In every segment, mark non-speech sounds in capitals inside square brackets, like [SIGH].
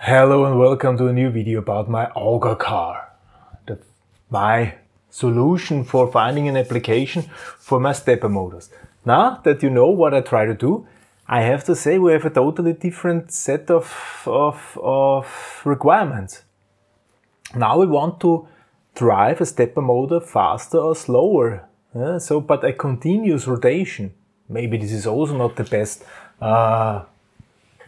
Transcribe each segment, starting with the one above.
Hello and welcome to a new video about my Auger car. The, my solution for finding an application for my stepper motors. Now that you know what I try to do, I have to say we have a totally different set of, of, of requirements. Now we want to drive a stepper motor faster or slower. Uh, so, but a continuous rotation. Maybe this is also not the best uh,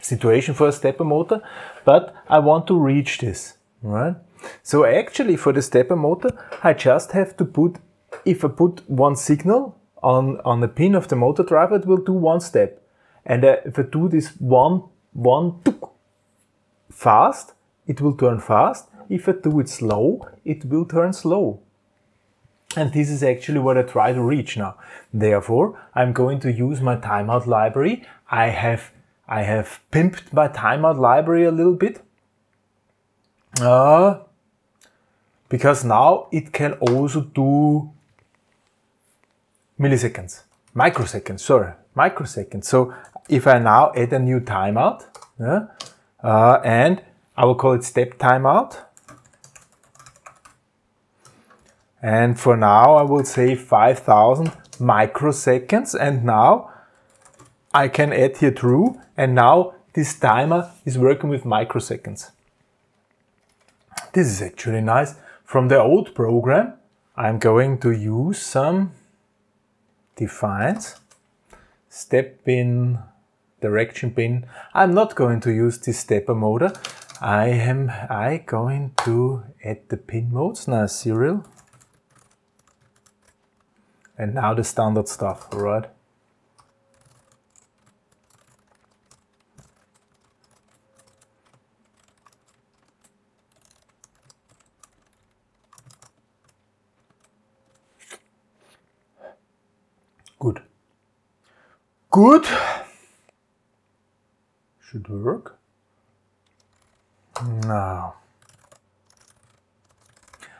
situation for a stepper motor, but I want to reach this, right? So actually for the stepper motor, I just have to put, if I put one signal on, on the pin of the motor driver, it will do one step. And uh, if I do this one, one fast, it will turn fast. If I do it slow, it will turn slow. And this is actually what I try to reach now. Therefore, I'm going to use my timeout library. I have I have pimped my timeout library a little bit. Uh, because now it can also do milliseconds, microseconds, sorry, microseconds. So if I now add a new timeout, yeah, uh, and I will call it step timeout. And for now, I will say 5000 microseconds. And now I can add here true and now this timer is working with microseconds. This is actually nice. From the old program, I'm going to use some defines, step pin, direction pin. I'm not going to use this stepper motor. I am I going to add the pin modes now serial. And now the standard stuff, right? Good. Good. Should work. Now.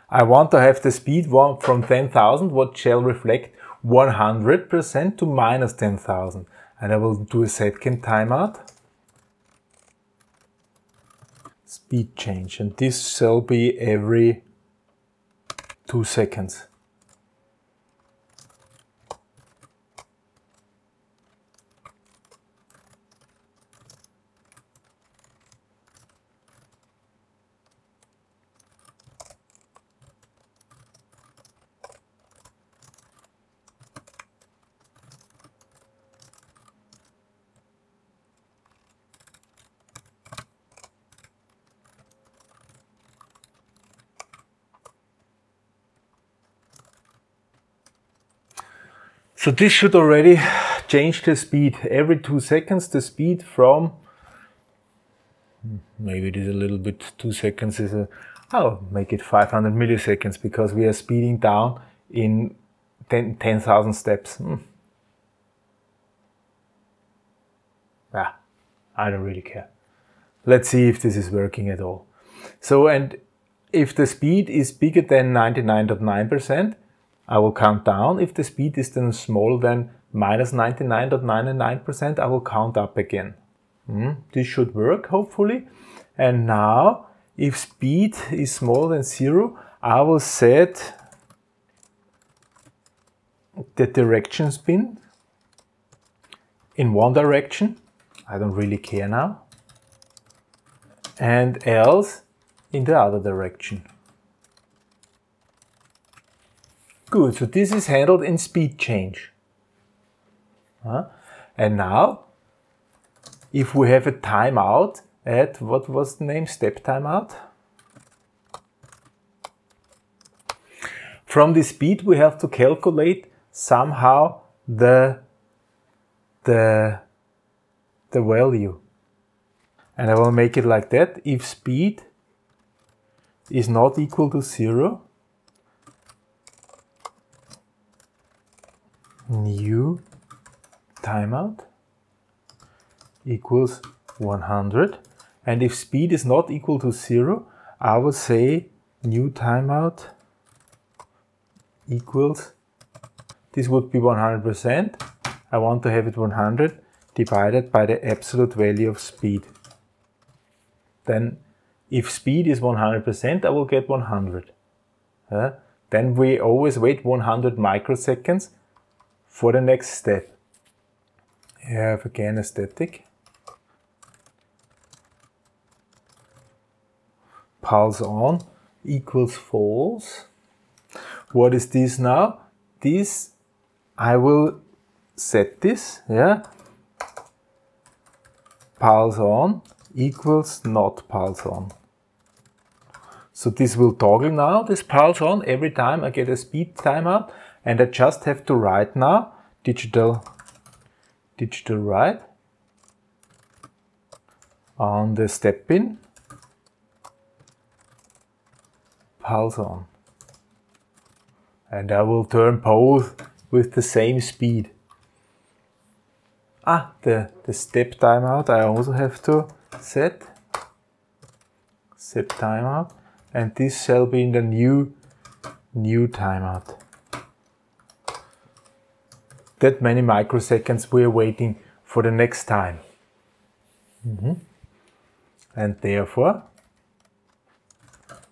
I want to have the speed from 10,000 what shall reflect 100% to minus 10,000 and I will do a second timeout speed change and this shall be every two seconds So this should already change the speed every two seconds. The speed from maybe it is a little bit two seconds is a I'll make it 500 milliseconds because we are speeding down in 10,000 10, steps. Hmm. Yeah, I don't really care. Let's see if this is working at all. So, and if the speed is bigger than 99.9%, I will count down. If the speed is then smaller than minus 99.99%, I will count up again. Mm, this should work, hopefully. And now, if speed is smaller than zero, I will set the direction spin in one direction. I don't really care now. And else in the other direction. Good, so this is handled in speed change. Uh, and now, if we have a timeout at, what was the name, step timeout? From the speed we have to calculate somehow the, the, the value. And I will make it like that. If speed is not equal to zero, new timeout equals 100 and if speed is not equal to 0 I will say new timeout equals this would be 100% I want to have it 100 divided by the absolute value of speed. Then if speed is 100%, I will get 100. Uh, then we always wait 100 microseconds for the next step. You have again a static. Pulse on equals false. What is this now? This, I will set this, yeah. Pulse on equals not pulse on. So this will toggle now, this pulse on, every time I get a speed timeout and I just have to write now digital digital write on the step pin. Pulse on. And I will turn both with the same speed. Ah the, the step timeout I also have to set. Set timeout. And this shall be in the new new timeout that many microseconds we're waiting for the next time. Mm -hmm. And therefore,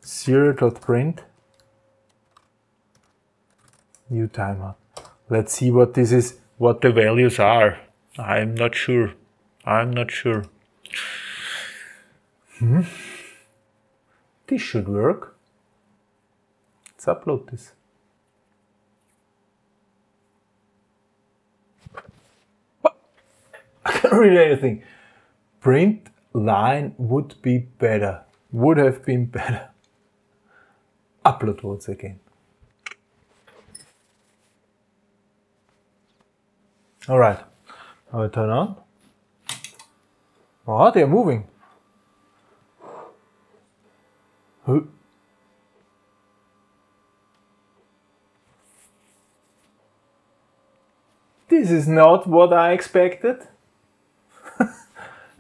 serial.print new timeout. Let's see what this is, what the values are. I'm not sure. I'm not sure. Hmm. This should work. Let's upload this. I can't read anything. Print line would be better. Would have been better. Upload once again. Alright. I will turn on. Ah, oh, they're moving. Who? This is not what I expected.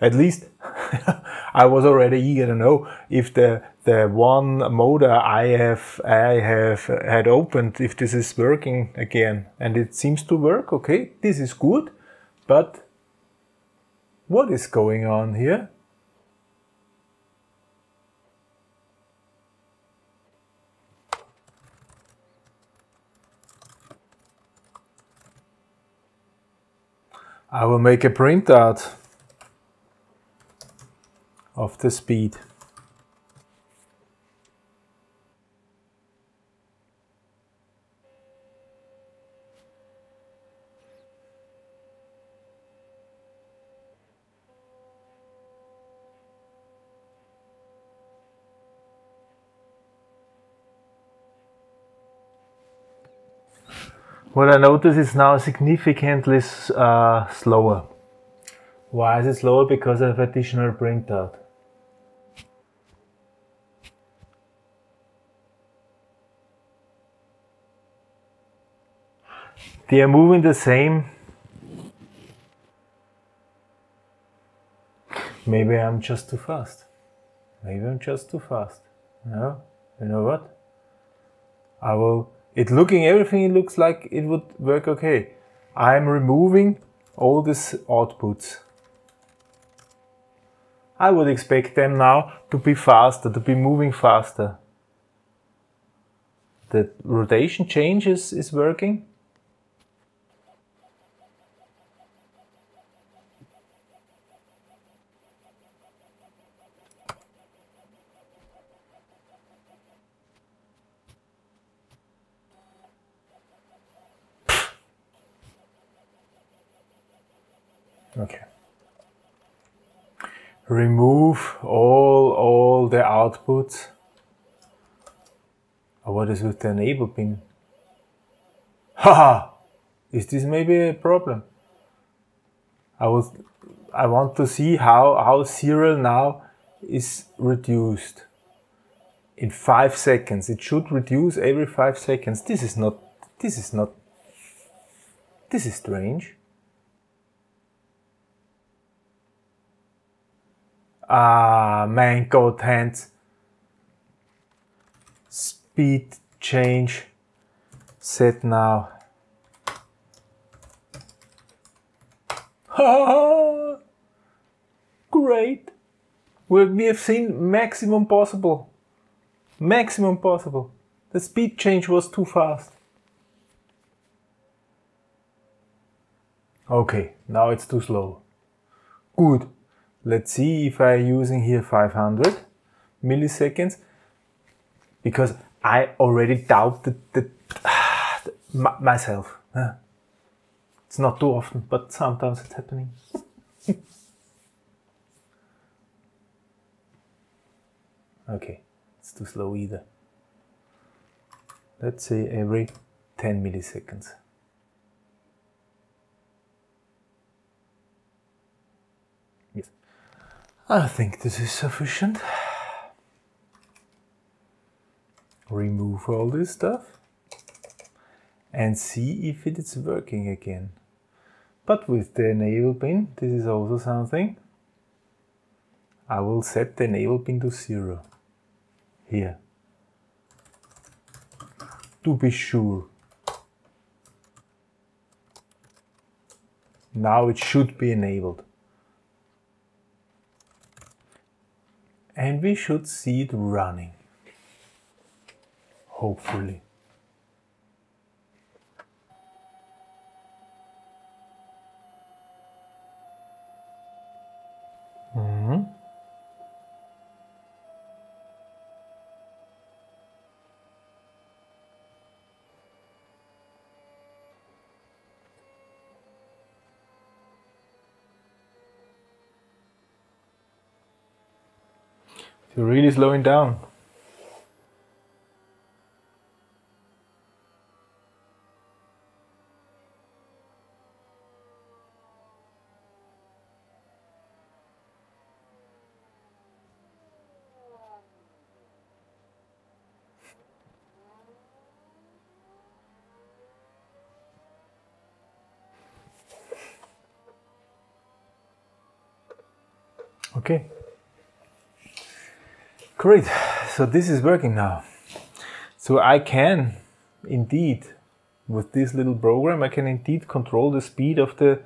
At least [LAUGHS] I was already eager to know if the the one motor I have I have had opened if this is working again. And it seems to work okay this is good but what is going on here? I will make a printout of the speed. What I notice is now significantly uh, slower. Why is it slower? Because I have additional printout. They are moving the same. Maybe I'm just too fast. Maybe I'm just too fast. No, you know what? I will. It looking everything. It looks like it would work okay. I'm removing all these outputs. I would expect them now to be faster, to be moving faster. The rotation changes is working. Okay. Remove all, all the outputs. Oh, what is with the enable pin? Haha! Is this maybe a problem? I was, I want to see how, how serial now is reduced. In five seconds. It should reduce every five seconds. This is not, this is not, this is strange. Ah, man, goat hands. Speed change. Set now. Great. we have seen maximum possible. Maximum possible. The speed change was too fast. Okay, now it's too slow. Good. Let's see if I'm using here 500 milliseconds because I already doubted that, [SIGHS] the, myself. It's not too often, but sometimes it's happening. [LAUGHS] okay, it's too slow either. Let's say every 10 milliseconds. I think this is sufficient. Remove all this stuff and see if it is working again. But with the enable pin, this is also something. I will set the enable pin to zero. Here. To be sure. Now it should be enabled. And we should see it running. Hopefully. You're really slowing down. Okay. Great, so this is working now. So I can indeed, with this little program, I can indeed control the speed of the,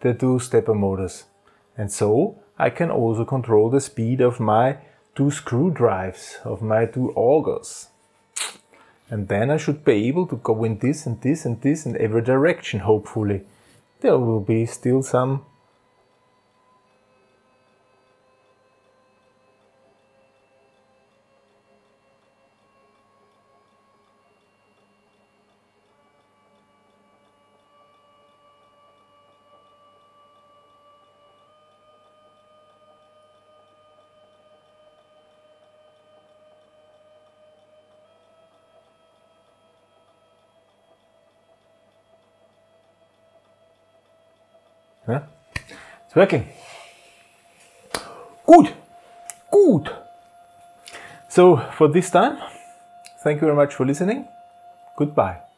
the two stepper motors. And so I can also control the speed of my two screw drives, of my two augers. And then I should be able to go in this and this and this in every direction, hopefully. There will be still some It's working. Good. Good. So for this time, thank you very much for listening. Goodbye.